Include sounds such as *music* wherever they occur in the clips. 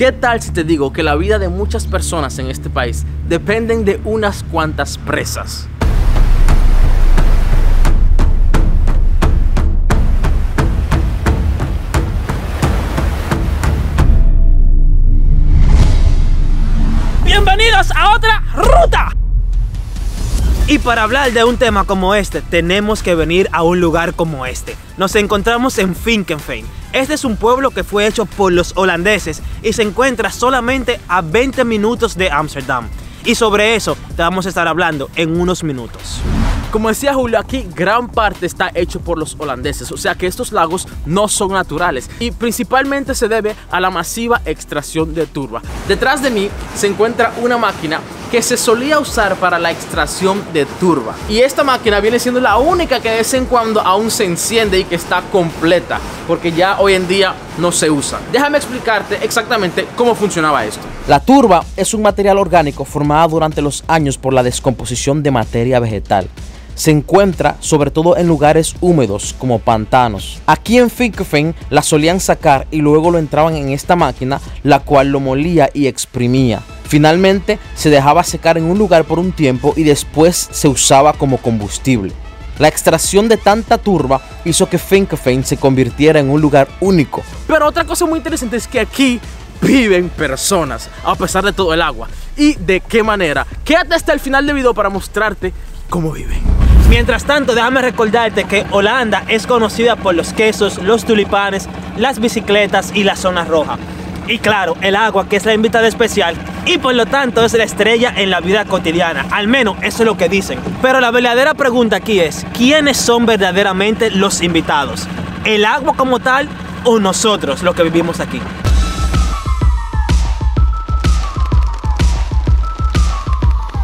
¿Qué tal si te digo que la vida de muchas personas en este país dependen de unas cuantas presas? Bienvenidos a otra ruta. Y para hablar de un tema como este, tenemos que venir a un lugar como este. Nos encontramos en Finkenfein. Este es un pueblo que fue hecho por los holandeses y se encuentra solamente a 20 minutos de Ámsterdam. Y sobre eso te vamos a estar hablando en unos minutos. Como decía Julio, aquí gran parte está hecho por los holandeses, o sea que estos lagos no son naturales y principalmente se debe a la masiva extracción de turba. Detrás de mí se encuentra una máquina que se solía usar para la extracción de turba. Y esta máquina viene siendo la única que de vez en cuando aún se enciende y que está completa, porque ya hoy en día no se usa. Déjame explicarte exactamente cómo funcionaba esto. La turba es un material orgánico formado durante los años por la descomposición de materia vegetal se encuentra sobre todo en lugares húmedos como pantanos. Aquí en Finkefen la solían sacar y luego lo entraban en esta máquina, la cual lo molía y exprimía. Finalmente se dejaba secar en un lugar por un tiempo y después se usaba como combustible. La extracción de tanta turba hizo que Finkefen se convirtiera en un lugar único. Pero otra cosa muy interesante es que aquí viven personas, a pesar de todo el agua. ¿Y de qué manera? Quédate hasta el final del video para mostrarte cómo viven. Mientras tanto, déjame recordarte que Holanda es conocida por los quesos, los tulipanes, las bicicletas y la zona roja. Y claro, el agua, que es la invitada especial, y por lo tanto es la estrella en la vida cotidiana. Al menos eso es lo que dicen. Pero la verdadera pregunta aquí es, ¿quiénes son verdaderamente los invitados? ¿El agua como tal o nosotros los que vivimos aquí?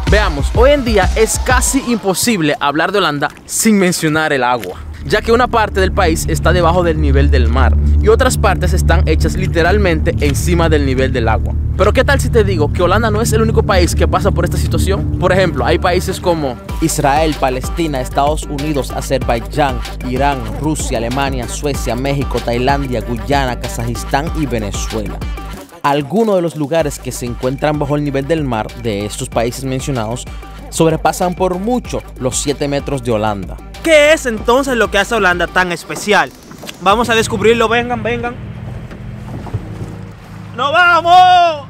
Veamos, hoy en día es casi imposible hablar de Holanda sin mencionar el agua, ya que una parte del país está debajo del nivel del mar y otras partes están hechas literalmente encima del nivel del agua. Pero ¿qué tal si te digo que Holanda no es el único país que pasa por esta situación? Por ejemplo, hay países como Israel, Palestina, Estados Unidos, Azerbaiyán, Irán, Rusia, Alemania, Suecia, México, Tailandia, Guyana, Kazajistán y Venezuela algunos de los lugares que se encuentran bajo el nivel del mar de estos países mencionados sobrepasan por mucho los 7 metros de Holanda. ¿Qué es entonces lo que hace Holanda tan especial? Vamos a descubrirlo, vengan, vengan. ¡No vamos!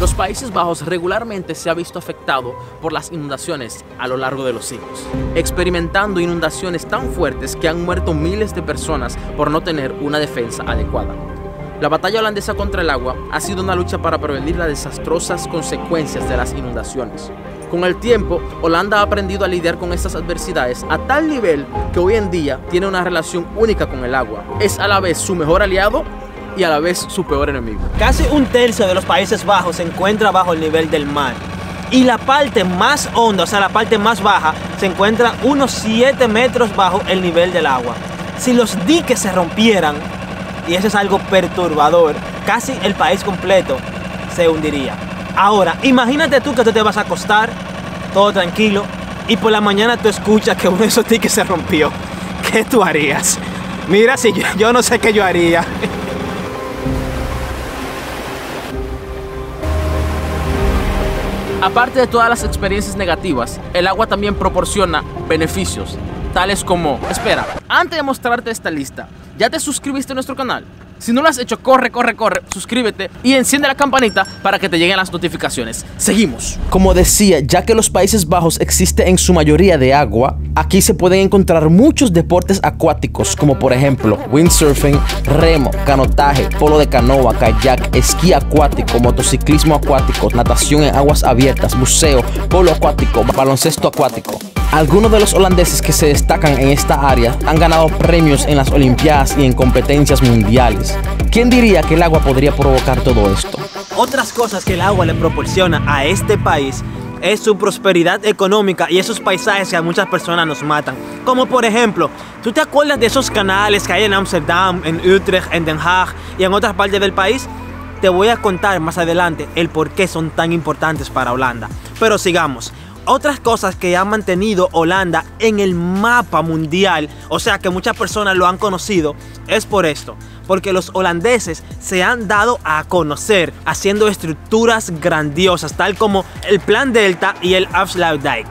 Los Países Bajos regularmente se ha visto afectado por las inundaciones a lo largo de los siglos, experimentando inundaciones tan fuertes que han muerto miles de personas por no tener una defensa adecuada. La batalla holandesa contra el agua ha sido una lucha para prevenir las desastrosas consecuencias de las inundaciones. Con el tiempo, Holanda ha aprendido a lidiar con estas adversidades a tal nivel que hoy en día tiene una relación única con el agua. Es a la vez su mejor aliado y a la vez su peor enemigo. Casi un tercio de los Países Bajos se encuentra bajo el nivel del mar. Y la parte más honda, o sea, la parte más baja, se encuentra unos 7 metros bajo el nivel del agua. Si los diques se rompieran, y eso es algo perturbador, casi el país completo se hundiría. Ahora, imagínate tú que tú te vas a acostar todo tranquilo y por la mañana tú escuchas que uno de esos tickets se rompió. ¿Qué tú harías? Mira, si yo, no sé qué yo haría. Aparte de todas las experiencias negativas, el agua también proporciona beneficios, tales como... Espera, antes de mostrarte esta lista, ¿Ya te suscribiste a nuestro canal? Si no lo has hecho, corre, corre, corre, suscríbete y enciende la campanita para que te lleguen las notificaciones. Seguimos. Como decía, ya que los Países Bajos existe en su mayoría de agua, aquí se pueden encontrar muchos deportes acuáticos, como por ejemplo windsurfing, remo, canotaje, polo de canoa, kayak, esquí acuático, motociclismo acuático, natación en aguas abiertas, buceo, polo acuático, baloncesto acuático. Algunos de los holandeses que se destacan en esta área han ganado premios en las Olimpiadas y en competencias mundiales. ¿Quién diría que el agua podría provocar todo esto? Otras cosas que el agua le proporciona a este país es su prosperidad económica y esos paisajes que a muchas personas nos matan. Como por ejemplo, ¿tú te acuerdas de esos canales que hay en Amsterdam, en Utrecht, en Den Haag y en otras partes del país? Te voy a contar más adelante el por qué son tan importantes para Holanda. Pero sigamos otras cosas que han mantenido Holanda en el mapa mundial, o sea que muchas personas lo han conocido, es por esto. Porque los holandeses se han dado a conocer haciendo estructuras grandiosas, tal como el Plan Delta y el Afsluitdijk.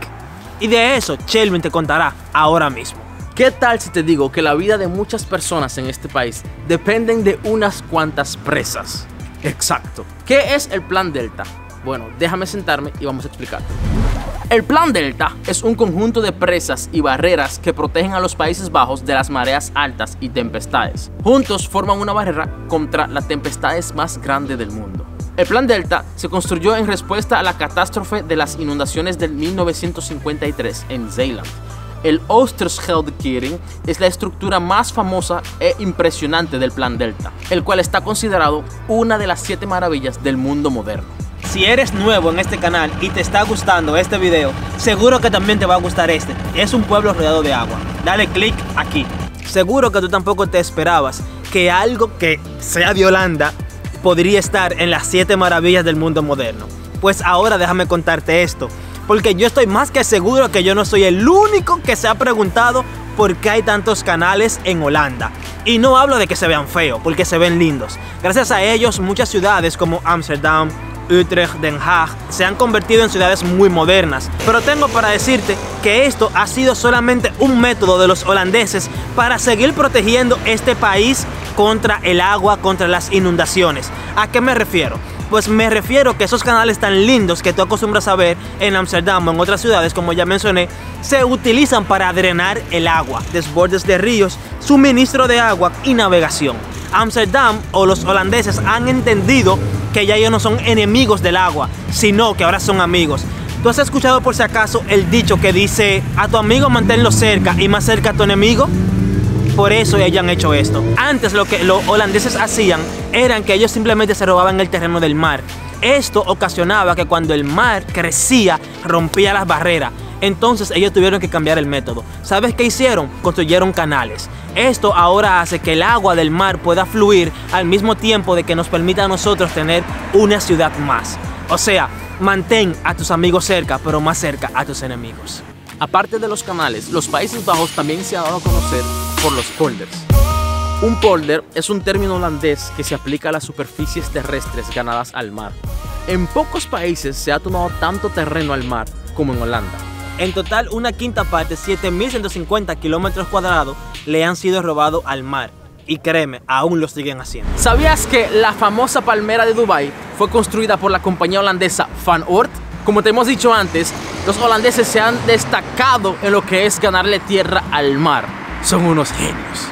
Y de eso Chelvin te contará ahora mismo. ¿Qué tal si te digo que la vida de muchas personas en este país dependen de unas cuantas presas? Exacto. ¿Qué es el Plan Delta? Bueno, déjame sentarme y vamos a explicarte. El Plan Delta es un conjunto de presas y barreras que protegen a los Países Bajos de las mareas altas y tempestades. Juntos forman una barrera contra las tempestades más grande del mundo. El Plan Delta se construyó en respuesta a la catástrofe de las inundaciones del 1953 en Zeeland. El Oosterscheldekering es la estructura más famosa e impresionante del Plan Delta, el cual está considerado una de las siete maravillas del mundo moderno. Si eres nuevo en este canal y te está gustando este video, seguro que también te va a gustar este. Es un pueblo rodeado de agua. Dale click aquí. Seguro que tú tampoco te esperabas que algo que sea de Holanda podría estar en las siete maravillas del mundo moderno. Pues ahora déjame contarte esto, porque yo estoy más que seguro que yo no soy el único que se ha preguntado por qué hay tantos canales en Holanda. Y no hablo de que se vean feos, porque se ven lindos. Gracias a ellos, muchas ciudades como Amsterdam, Utrecht, Den Haag, se han convertido en ciudades muy modernas. Pero tengo para decirte que esto ha sido solamente un método de los holandeses para seguir protegiendo este país contra el agua, contra las inundaciones. ¿A qué me refiero? Pues me refiero que esos canales tan lindos que tú acostumbras a ver en Amsterdam o en otras ciudades, como ya mencioné, se utilizan para drenar el agua, desbordes de ríos, suministro de agua y navegación. Amsterdam o los holandeses han entendido que ya ellos no son enemigos del agua, sino que ahora son amigos. ¿Tú has escuchado por si acaso el dicho que dice a tu amigo manténlo cerca y más cerca a tu enemigo? Por eso ellos han hecho esto. Antes lo que los holandeses hacían eran que ellos simplemente se robaban el terreno del mar. Esto ocasionaba que cuando el mar crecía rompía las barreras. Entonces ellos tuvieron que cambiar el método. ¿Sabes qué hicieron? Construyeron canales. Esto ahora hace que el agua del mar pueda fluir al mismo tiempo de que nos permita a nosotros tener una ciudad más. O sea, mantén a tus amigos cerca, pero más cerca a tus enemigos. Aparte de los canales, los Países Bajos también se han dado a conocer por los polders. Un polder es un término holandés que se aplica a las superficies terrestres ganadas al mar. En pocos países se ha tomado tanto terreno al mar como en Holanda. En total, una quinta parte, 7.150 kilómetros cuadrados, le han sido robados al mar. Y créeme, aún lo siguen haciendo. ¿Sabías que la famosa palmera de Dubai fue construida por la compañía holandesa Van Oort? Como te hemos dicho antes, los holandeses se han destacado en lo que es ganarle tierra al mar. Son unos genios.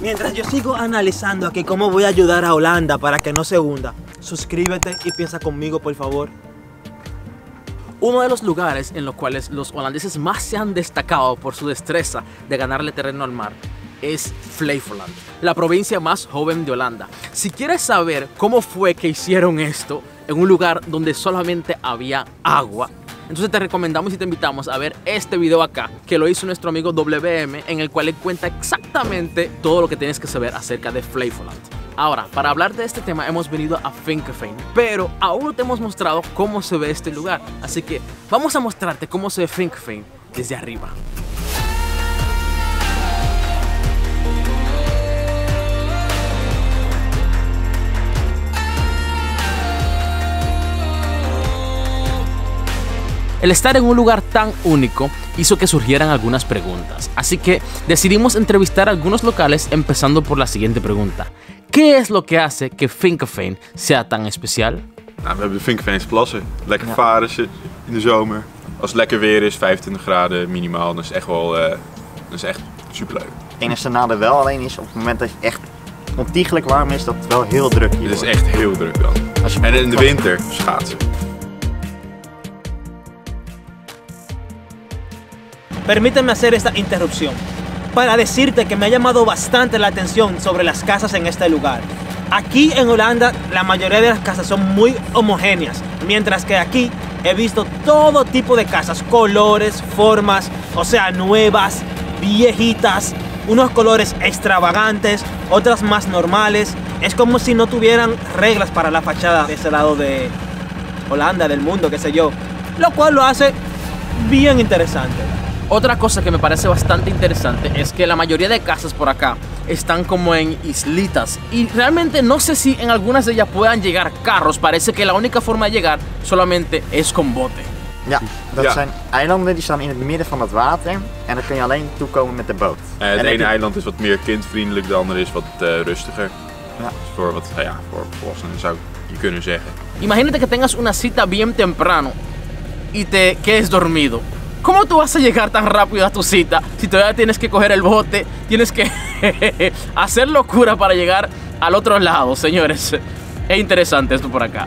Mientras yo sigo analizando aquí cómo voy a ayudar a Holanda para que no se hunda, suscríbete y piensa conmigo, por favor. Uno de los lugares en los cuales los holandeses más se han destacado por su destreza de ganarle terreno al mar es Flevoland, la provincia más joven de Holanda. Si quieres saber cómo fue que hicieron esto en un lugar donde solamente había agua, entonces te recomendamos y te invitamos a ver este video acá, que lo hizo nuestro amigo WM, en el cual él cuenta exactamente todo lo que tienes que saber acerca de Flevoland. Ahora, para hablar de este tema hemos venido a Finkefein, pero aún no te hemos mostrado cómo se ve este lugar, así que vamos a mostrarte cómo se ve Finkefein desde arriba. El estar en un lugar tan único hizo que surgieran algunas preguntas, así que decidimos entrevistar a algunos locales empezando por la siguiente pregunta. ¿Qué es lo que hace que Finkefein sea tan especial? Nou, we hebben Vinkveens plassen. Lekker varen ze in de zomer. Als het lekker weer is, 25 graden minimaal, dan is het echt wel uh, dat is echt superleuk. Het enige nadeel wel alleen is op het moment dat je echt ontiegelijk warm is, dat het wel heel druk hier Het is wordt. echt heel druk dan. Als je En in de winter schaatsen. Permíteme hacer esta interrupción para decirte que me ha llamado bastante la atención sobre las casas en este lugar. Aquí en Holanda la mayoría de las casas son muy homogéneas, mientras que aquí he visto todo tipo de casas, colores, formas, o sea, nuevas, viejitas, unos colores extravagantes, otras más normales. Es como si no tuvieran reglas para la fachada de ese lado de Holanda, del mundo, qué sé yo. Lo cual lo hace bien interesante. Otra cosa que me parece bastante interesante es que la mayoría de casas por acá están como en islitas y realmente no sé si en algunas de ellas puedan llegar carros. Parece que la única forma de llegar solamente es con bote. Ja, dat Ja. zijn eilanden die staan in het midden van het water. En dan kun je alleen toekomen met de boot. Eh, En het heb ene eiland is wat meer kindvriendelijk, de andere is wat eh, rustiger. Ja. Dus voor wat, nou ja, voor volwassenen zou je kunnen zeggen. Imagínate que tengas una cita bien temprano y te quedes dormido. ¿Cómo tú vas a llegar tan rápido a tu cita si todavía tienes que coger el bote, tienes que *laughs* hacer locura para llegar al otro lado, señores? Es interesante esto por acá.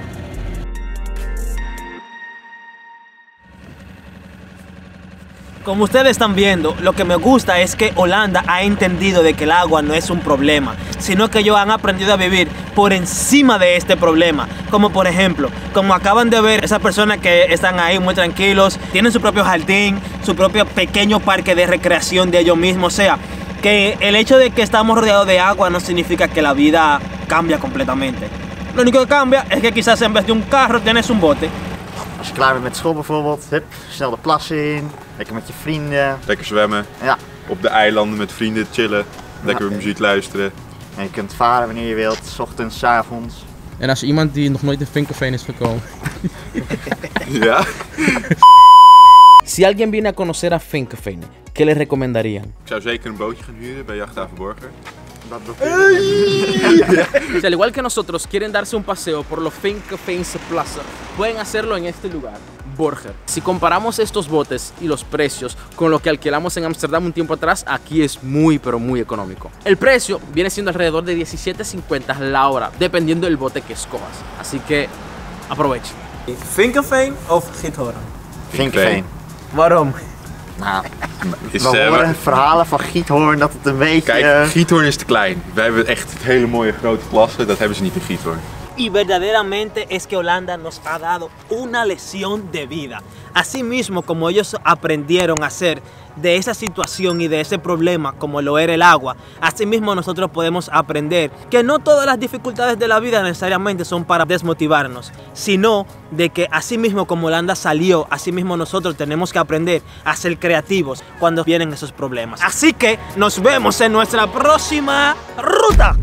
Como ustedes están viendo, lo que me gusta es que Holanda ha entendido de que el agua no es un problema, sino que ellos han aprendido a vivir por encima de este problema. Como por ejemplo, como acaban de ver, esas personas que están ahí muy tranquilos, tienen su propio jardín, su propio pequeño parque de recreación de ellos mismos. O sea, que el hecho de que estamos rodeados de agua no significa que la vida cambia completamente. Lo único que cambia es que quizás en vez de un carro tienes un bote. Als je klaar bent met school bijvoorbeeld, hup, snel de plassen in. Lekker met je vrienden. Lekker zwemmen, Ja, op de eilanden met vrienden chillen, lekker Ja. muziek luisteren. en je kunt varen wanneer je wilt, s ochtends, s avonds. En als iemand die nog nooit in Vinkerveen is gekomen. *laughs* Ja? *laughs* Si alguien viene a conocer a Vinkerveen, ¿qué le recomendarían? Ik zou zeker een bootje gaan huren bij Jachthaven Borger. Dat doet Si al igual que nosotros quieren darse un paseo por los Vinkerveense Plaza, pueden hacerlo en este lugar, Borger. Si comparamos estos botes y los precios con lo que alquilamos en Ámsterdam un tiempo atrás, aquí es muy pero muy económico. El precio viene siendo alrededor de 17.50 la hora, dependiendo del bote que escojas. Así que aprovechen. Vinkenveen of Giethoorn? Vinkerveen. Waarom? Nou, Is, we eh, horen verhalen van Giethoorn dat het een beetje... Kijk, eh, Giethoorn is te klein. Wij hebben echt hele mooie grote plassen, dat hebben ze niet in Giethoorn. Y verdaderamente es que Holanda nos ha dado una lección de vida. Asimismo, como ellos aprendieron a hacer de esa situación y de ese problema como lo era el agua, asimismo nosotros podemos aprender que no todas las dificultades de la vida necesariamente son para desmotivarnos, sino de que asimismo como Holanda salió, asimismo nosotros tenemos que aprender a ser creativos cuando vienen esos problemas. Así que nos vemos en nuestra próxima ruta.